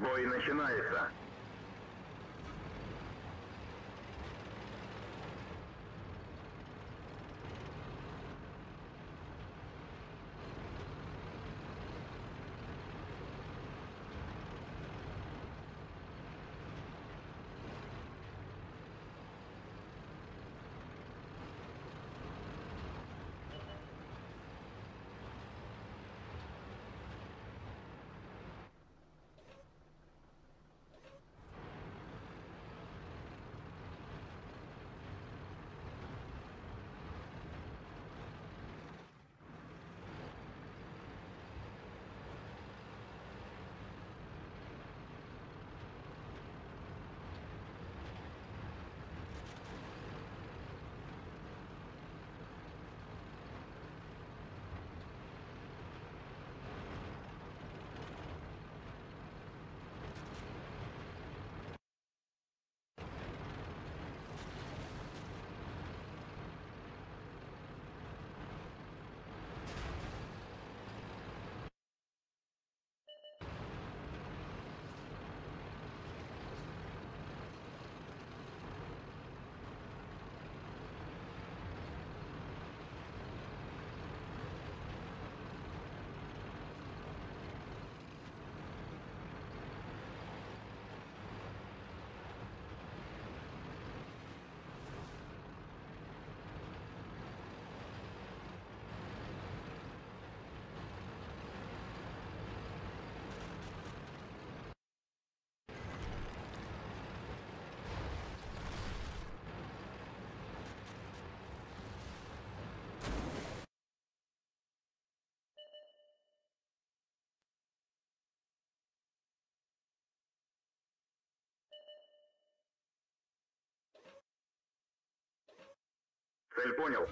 Бой начинается. Цель понял.